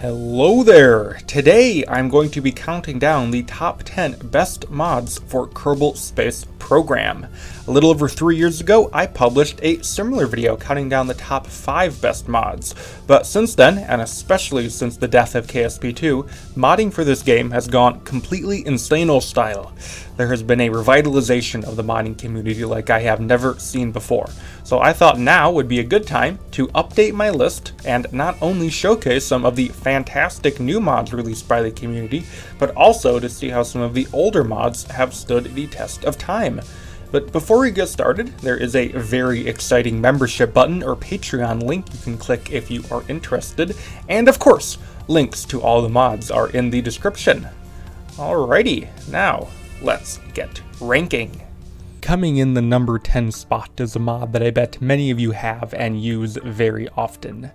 Hello there! Today I'm going to be counting down the top 10 best mods for Kerbal Space Program. A little over three years ago, I published a similar video counting down the top 5 best mods, but since then, and especially since the death of KSP2, modding for this game has gone completely insane old style. There has been a revitalization of the modding community like I have never seen before. So I thought now would be a good time to update my list and not only showcase some of the fantastic new mods released by the community, but also to see how some of the older mods have stood the test of time. But before we get started, there is a very exciting membership button or Patreon link you can click if you are interested, and of course, links to all the mods are in the description. Alrighty, now let's get ranking. Coming in the number 10 spot is a mod that I bet many of you have and use very often.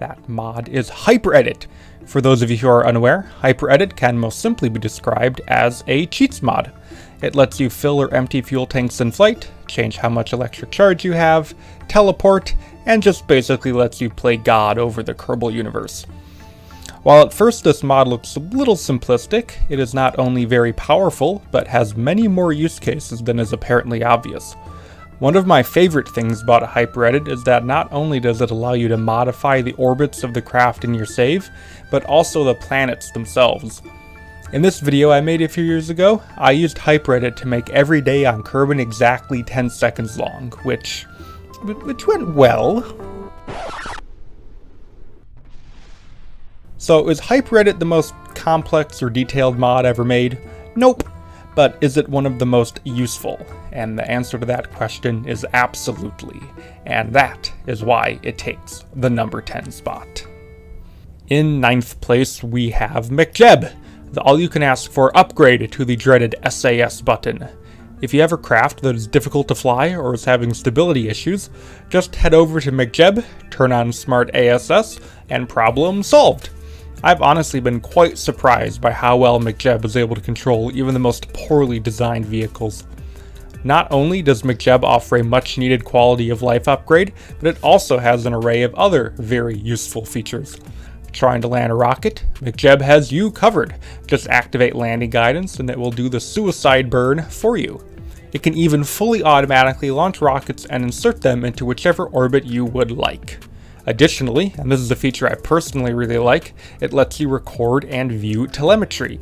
That mod is HyperEdit. For those of you who are unaware, HyperEdit can most simply be described as a cheats mod. It lets you fill or empty fuel tanks in flight, change how much electric charge you have, teleport, and just basically lets you play God over the Kerbal universe. While at first this mod looks a little simplistic, it is not only very powerful, but has many more use cases than is apparently obvious. One of my favorite things about HyperEdit is that not only does it allow you to modify the orbits of the craft in your save, but also the planets themselves. In this video I made a few years ago, I used HyperEdit to make every day on Kerbin exactly 10 seconds long, which, which went well. So is HyperEdit the most complex or detailed mod ever made? Nope. But is it one of the most useful? And the answer to that question is absolutely. And that is why it takes the number 10 spot. In ninth place, we have MechJeb, the all you can ask for upgrade to the dreaded SAS button. If you have a craft that is difficult to fly or is having stability issues, just head over to MechJeb, turn on Smart ASS, and problem solved. I've honestly been quite surprised by how well MechJeb is able to control even the most poorly designed vehicles. Not only does MechJeb offer a much needed quality of life upgrade, but it also has an array of other very useful features. Trying to land a rocket? MechJeb has you covered. Just activate landing guidance and it will do the suicide burn for you. It can even fully automatically launch rockets and insert them into whichever orbit you would like. Additionally, and this is a feature I personally really like, it lets you record and view telemetry.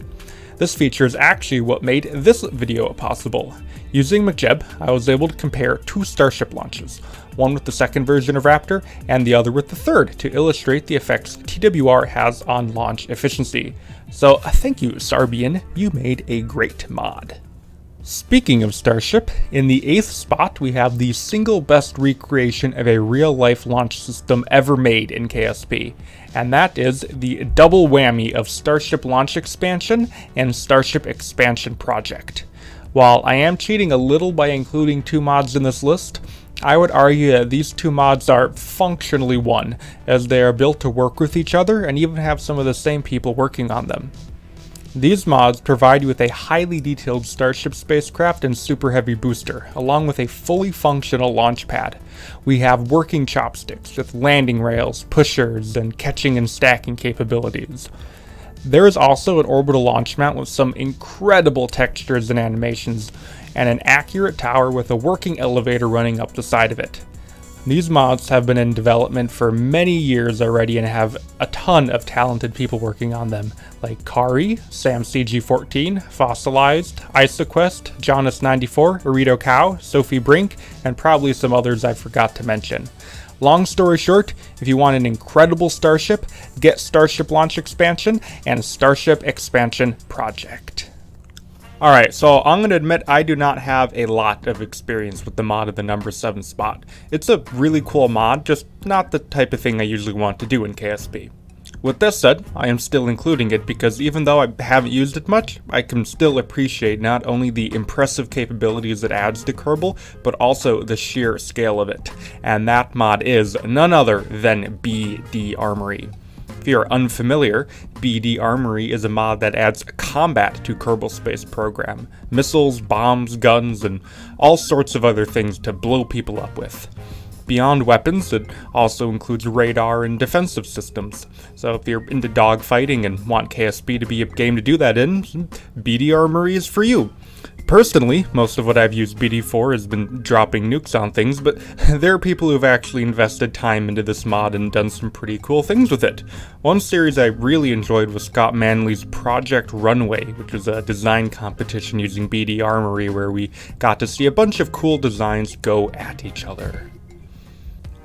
This feature is actually what made this video possible. Using MechJeb, I was able to compare two Starship launches, one with the second version of Raptor and the other with the third, to illustrate the effects TWR has on launch efficiency. So thank you, Sarbian, you made a great mod. Speaking of Starship, in the 8th spot we have the single best recreation of a real-life launch system ever made in KSP, and that is the double whammy of Starship Launch Expansion and Starship Expansion Project. While I am cheating a little by including two mods in this list, I would argue that these two mods are functionally one, as they are built to work with each other and even have some of the same people working on them. These mods provide you with a highly detailed Starship spacecraft and super heavy booster, along with a fully functional launch pad. We have working chopsticks with landing rails, pushers, and catching and stacking capabilities. There is also an orbital launch mount with some incredible textures and animations, and an accurate tower with a working elevator running up the side of it. These mods have been in development for many years already and have a ton of talented people working on them, like Kari, SamCG14, Fossilized, IsoQuest, Jonas94, Arito Cow, Sophie Brink, and probably some others I forgot to mention. Long story short, if you want an incredible Starship, get Starship Launch Expansion and Starship Expansion Project. Alright, so I'm going to admit I do not have a lot of experience with the mod of the number 7 spot. It's a really cool mod, just not the type of thing I usually want to do in KSP. With this said, I am still including it because even though I haven't used it much, I can still appreciate not only the impressive capabilities it adds to Kerbal, but also the sheer scale of it. And that mod is none other than BD Armory. If you're unfamiliar, BD Armory is a mod that adds combat to Kerbal Space Program. Missiles, bombs, guns, and all sorts of other things to blow people up with. beyond weapons, it also includes radar and defensive systems. So if you're into dogfighting and want KSP to be a game to do that in, BD Armory is for you. Personally, most of what I've used BD for has been dropping nukes on things, but there are people who've actually invested time into this mod and done some pretty cool things with it. One series I really enjoyed was Scott Manley's Project Runway, which was a design competition using BD Armory where we got to see a bunch of cool designs go at each other.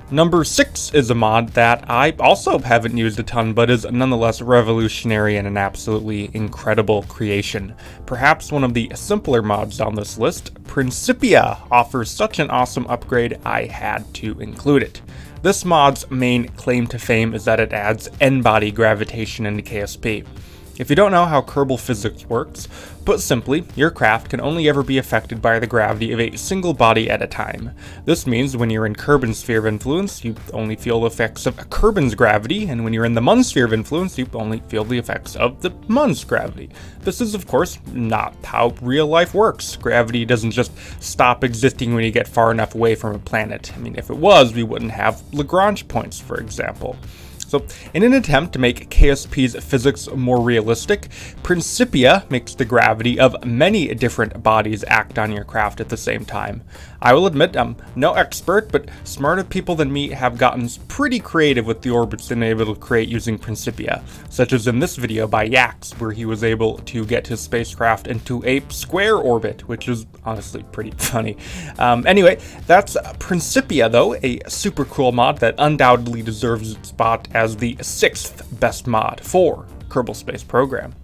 Number 6 is a mod that I also haven't used a ton, but is nonetheless revolutionary and an absolutely incredible creation. Perhaps one of the simpler mods on this list, Principia offers such an awesome upgrade I had to include it. This mod's main claim to fame is that it adds n-body gravitation into KSP. If you don't know how Kerbal physics works, put simply, your craft can only ever be affected by the gravity of a single body at a time. This means when you're in Kerbin's sphere of influence, you only feel the effects of Kerbin's gravity, and when you're in the Mun sphere of influence, you only feel the effects of the Mun's gravity. This is, of course, not how real life works. Gravity doesn't just stop existing when you get far enough away from a planet. I mean, if it was, we wouldn't have Lagrange points, for example. So, in an attempt to make KSP's physics more realistic, Principia makes the gravity of many different bodies act on your craft at the same time. I will admit I'm no expert, but smarter people than me have gotten pretty creative with the orbits they've been able to create using Principia, such as in this video by Yax, where he was able to get his spacecraft into a square orbit, which is honestly pretty funny. Um, anyway, that's Principia though, a super cool mod that undoubtedly deserves its spot as the sixth best mod for Kerbal Space Program.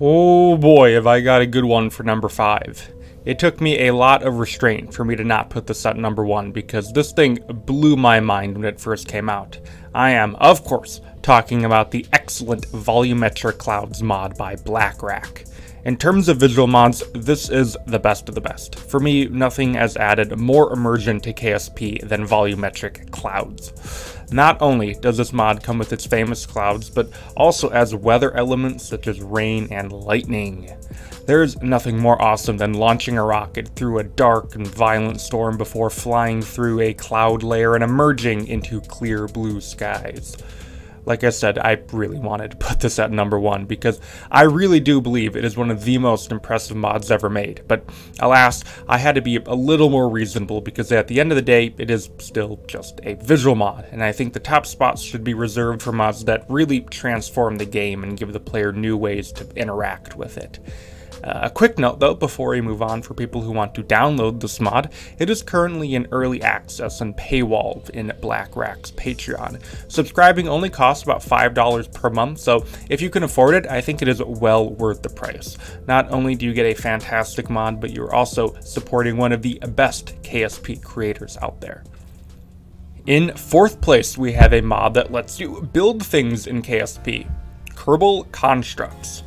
Oh boy, have I got a good one for number 5. It took me a lot of restraint for me to not put this at number 1 because this thing blew my mind when it first came out. I am, of course, talking about the excellent Volumetric Clouds mod by Blackrack. In terms of visual mods, this is the best of the best. For me, nothing has added more immersion to KSP than volumetric clouds. Not only does this mod come with its famous clouds, but also adds weather elements such as rain and lightning. There's nothing more awesome than launching a rocket through a dark and violent storm before flying through a cloud layer and emerging into clear blue skies. Like I said, I really wanted to put this at number one because I really do believe it is one of the most impressive mods ever made. But alas, I had to be a little more reasonable because at the end of the day, it is still just a visual mod, and I think the top spots should be reserved for mods that really transform the game and give the player new ways to interact with it. Uh, a quick note though, before we move on for people who want to download this mod, it is currently in early access and paywalled in Blackrack's Patreon. Subscribing only costs about $5 per month, so if you can afford it, I think it is well worth the price. Not only do you get a fantastic mod, but you're also supporting one of the best KSP creators out there. In fourth place, we have a mod that lets you build things in KSP, Kerbal Konstructs.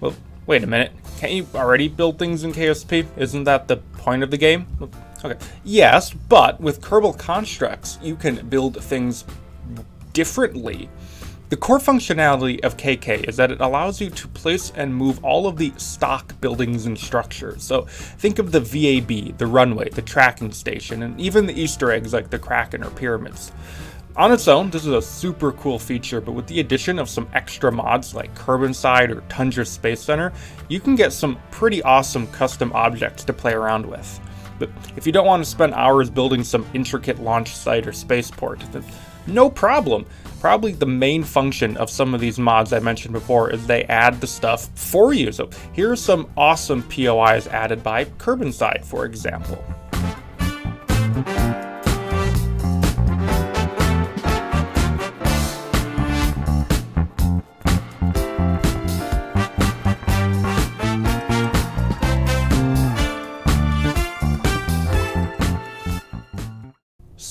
Well, wait a minute. Can't you already build things in KSP? Isn't that the point of the game? Okay. Yes, but with Kerbal Konstructs, you can build things differently. The core functionality of KK is that it allows you to place and move all of the stock buildings and structures. So think of the VAB, the runway, the tracking station, and even the Easter eggs like the Kraken or pyramids. On its own, this is a super cool feature, but with the addition of some extra mods like Kerbinside or Tundra Space Center, you can get some pretty awesome custom objects to play around with. But if you don't want to spend hours building some intricate launch site or spaceport, no problem. Probably the main function of some of these mods I mentioned before is they add the stuff for you. So here's some awesome POIs added by Kerbinside, for example.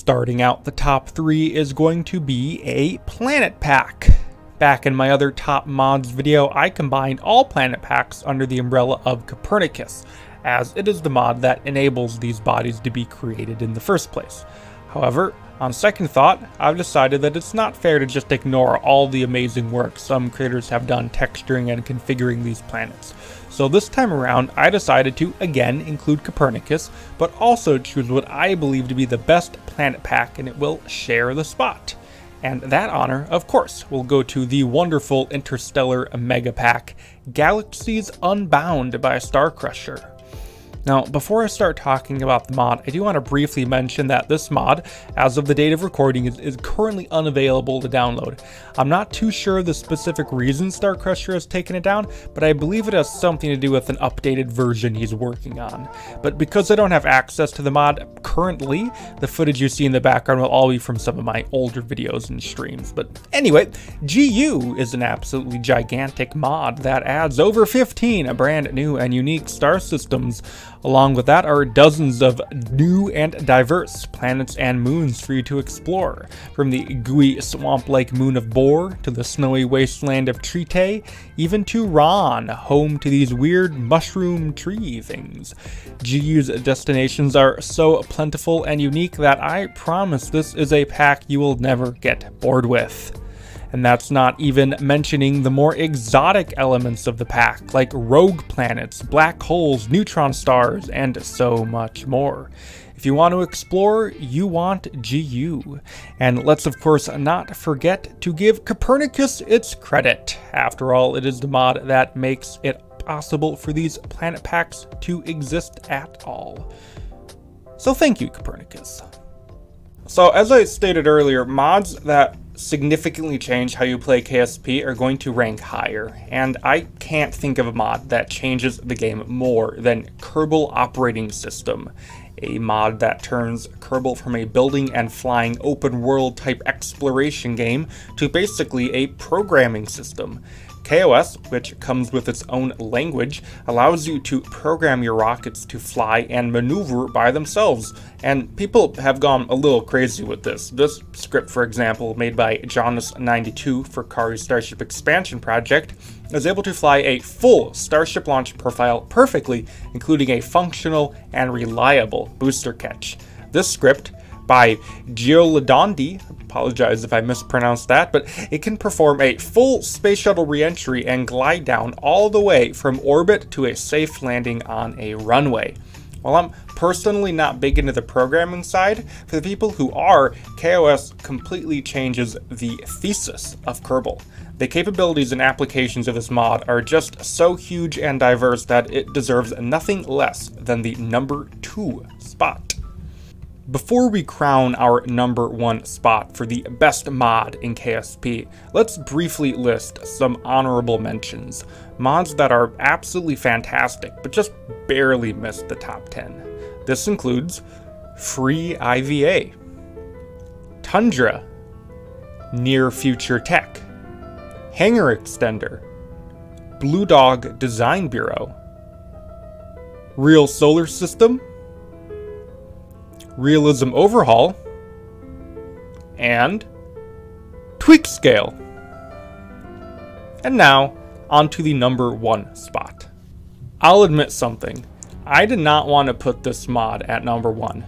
Starting out the top three is going to be a planet pack. Back in my other top mods video, I combined all planet packs under the umbrella of Kopernicus, as it is the mod that enables these bodies to be created in the first place. However, On second thought, I've decided that it's not fair to just ignore all the amazing work some creators have done texturing and configuring these planets. So this time around, I decided to again include Kopernicus, but also choose what I believe to be the best planet pack and it will share the spot. And that honor, of course, will go to the wonderful interstellar mega pack, Galaxies Unbound by Starcrusher. Now, before I start talking about the mod, I do want to briefly mention that this mod, as of the date of recording, is, is currently unavailable to download. I'm not too sure the specific reason Starcrusher has taken it down, but I believe it has something to do with an updated version he's working on. But because I don't have access to the mod currently, the footage you see in the background will all be from some of my older videos and streams. But anyway, GU is an absolutely gigantic mod that adds over 15 brand new and unique star systems Along with that are dozens of new and diverse planets and moons for you to explore, from the gooey swamp-like moon of Bor to the snowy wasteland of Trite, even to Ron, home to these weird mushroom tree things. GU's destinations are so plentiful and unique that I promise this is a pack you will never get bored with. And that's not even mentioning the more exotic elements of the pack, like rogue planets, black holes, neutron stars, and so much more. If you want to explore, you want GU. And let's of course not forget to give Kopernicus its credit. After all, it is the mod that makes it possible for these planet packs to exist at all. So thank you, Kopernicus. So as I stated earlier, mods that significantly change how you play KSP are going to rank higher, and I can't think of a mod that changes the game more than Kerbal Operating System, a mod that turns Kerbal from a building and flying open world type exploration game to basically a programming system. KOS, which comes with its own language, allows you to program your rockets to fly and maneuver by themselves, and people have gone a little crazy with this. This script, for example, made by Jonas92 for Kari's Starship Expansion project, is able to fly a full Starship launch profile perfectly, including a functional and reliable booster catch. This script by Giolodondi, apologize if I mispronounced that, but it can perform a full space shuttle reentry and glide down all the way from orbit to a safe landing on a runway. While I'm personally not big into the programming side, for the people who are, KOS completely changes the thesis of Kerbal. The capabilities and applications of this mod are just so huge and diverse that it deserves nothing less than the number 2 spot. Before we crown our number one spot for the best mod in KSP, let's briefly list some honorable mentions. Mods that are absolutely fantastic, but just barely missed the top 10. This includes Free IVA, Tundra, Near Future Tech, Hangar Extender, Blue Dog Design Bureau, Real Solar System, Realism Overhaul, and Tweak Scale. And now, onto the number one spot. I'll admit something. I did not want to put this mod at number one.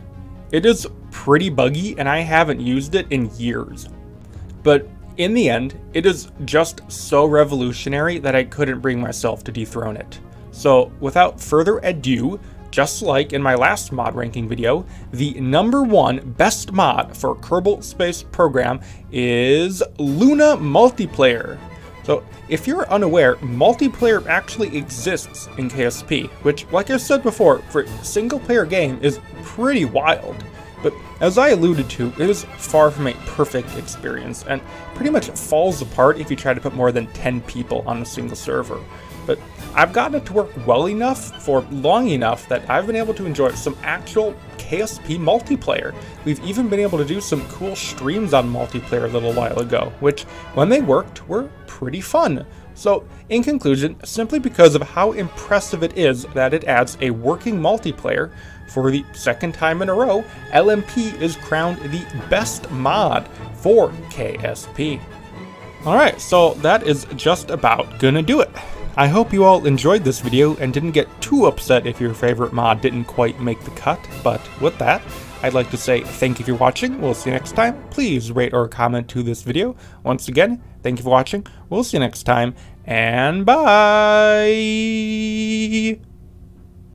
It is pretty buggy and I haven't used it in years. But in the end, it is just so revolutionary that I couldn't bring myself to dethrone it. So without further ado, just like in my last mod ranking video, the number one best mod for Kerbal Space Program is Luna Multiplayer. So if you're unaware, multiplayer actually exists in KSP, which, like I said before, for a single player game is pretty wild. But as I alluded to, it is far from a perfect experience, and pretty much falls apart if you try to put more than 10 people on a single server but I've gotten it to work well enough for long enough that I've been able to enjoy some actual KSP multiplayer. We've even been able to do some cool streams on multiplayer a little while ago, which, when they worked, were pretty fun. So, in conclusion, simply because of how impressive it is that it adds a working multiplayer, for the second time in a row, LMP is crowned the best mod for KSP. Alright, so that is just about gonna do it. I hope you all enjoyed this video and didn't get too upset if your favorite mod didn't quite make the cut, but with that, I'd like to say thank you for watching, we'll see you next time, please rate or comment to this video. Once again, thank you for watching, we'll see you next time, and bye!